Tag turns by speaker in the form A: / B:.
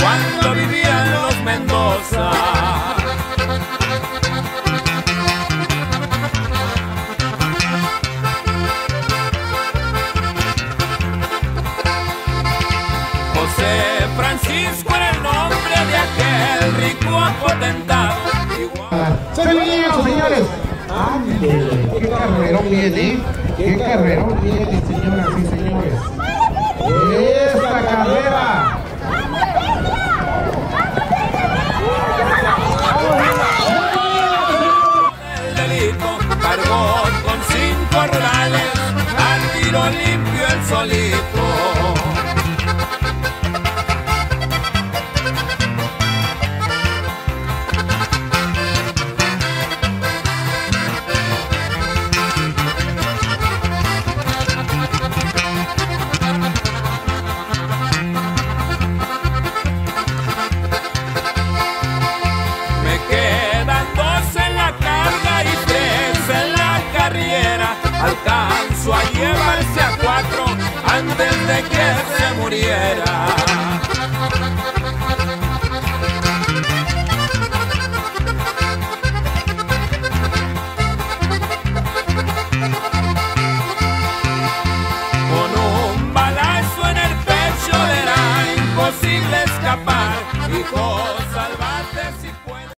A: cuando vivían los Mendoza. José Francisco era el nombre de aquel rico apotentado.
B: ¡Seguimos, señores! ¡Ándele! ¡Qué carrerón viene! ¡Qué carrerón viene, señoras y señores!
A: alcanzó a llevarse a cuatro antes de que se muriera. Con un balazo en el pecho era imposible escapar, hijo salvar.